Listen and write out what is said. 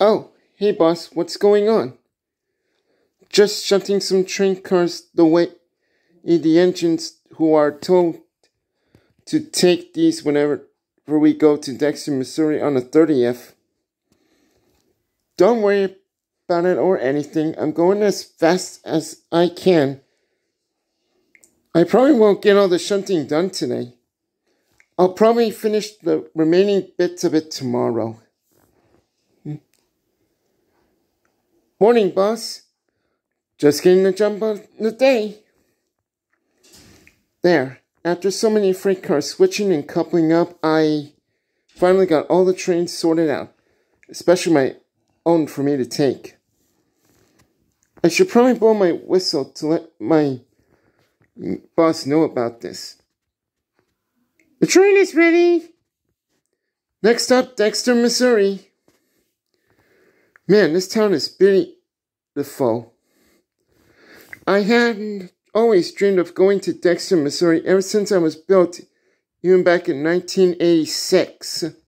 Oh, hey boss, what's going on? Just shunting some train cars the way the engines who are told to take these whenever we go to Dexter, Missouri on the 30th. Don't worry about it or anything. I'm going as fast as I can. I probably won't get all the shunting done today. I'll probably finish the remaining bits of it tomorrow. Morning, boss. Just getting the jump on the day. There. After so many freight cars switching and coupling up, I finally got all the trains sorted out, especially my own for me to take. I should probably blow my whistle to let my boss know about this. The train is ready. Next up, Dexter, Missouri. Man, this town is beautiful. I hadn't always dreamed of going to Dexter, Missouri ever since I was built, even back in 1986.